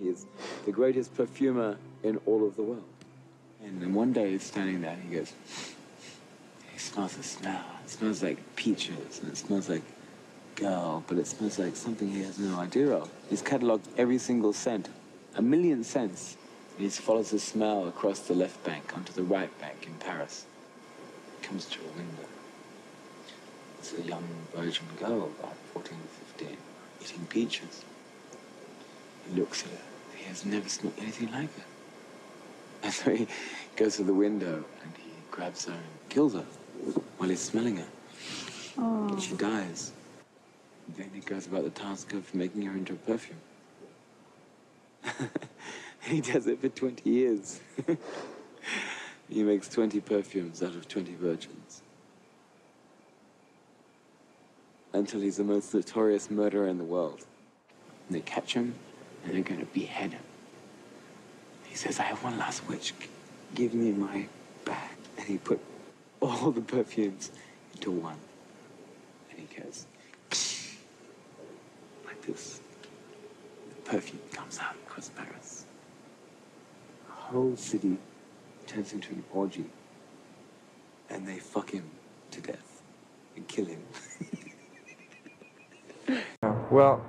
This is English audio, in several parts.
he is the greatest perfumer in all of the world. And then one day he's standing there and he goes, he smells a smell. It smells like peaches and it smells like girl, but it smells like something he has no idea of. He's cataloged every single scent, a million scents. And he follows the smell across the left bank onto the right bank in Paris. Comes to a window. It's a young virgin girl, about 14, 15, eating peaches. He looks at her. He has never smelled anything like her. And so he goes to the window and he grabs her and kills her while he's smelling her. And she dies. And then he goes about the task of making her into a perfume. and he does it for 20 years. he makes 20 perfumes out of 20 virgins. Until he's the most notorious murderer in the world. And they catch him and they're to behead him. He says, I have one last wish. Give me my bag. And he put all the perfumes into one. And he goes, like this. The perfume comes out across Paris. The whole city turns into an orgy. And they fuck him to death and kill him. Well,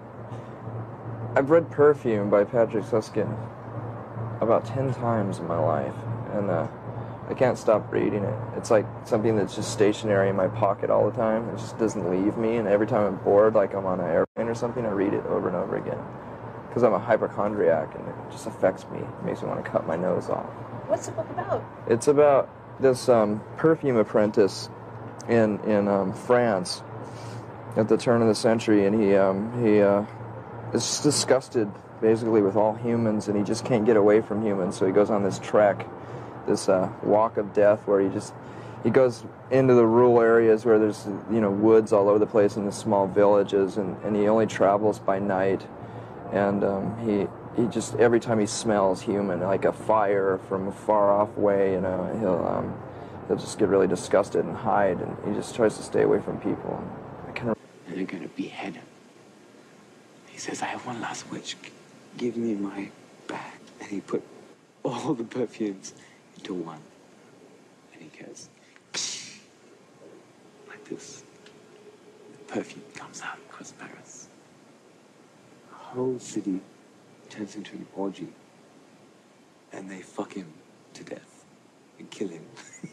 I've read Perfume by Patrick Susskind about 10 times in my life, and uh, I can't stop reading it. It's like something that's just stationary in my pocket all the time. It just doesn't leave me, and every time I'm bored, like I'm on an airplane or something, I read it over and over again. Because I'm a hypochondriac, and it just affects me. It makes me want to cut my nose off. What's the book about? It's about this um, perfume apprentice in in um, France at the turn of the century, and he um, he uh, is disgusted basically with all humans, and he just can't get away from humans. So he goes on this trek, this uh, walk of death, where he just he goes into the rural areas where there's you know woods all over the place in the small villages, and, and he only travels by night, and um, he he just every time he smells human, like a fire from a far off way, you know, he'll um, he'll just get really disgusted and hide, and he just tries to stay away from people. and I kind of and they're to behead him. Says, I have one last wish. Give me my bag. And he put all the perfumes into one. And he goes, like this. The perfume comes out across Paris. The whole city turns into an orgy. And they fuck him to death and kill him.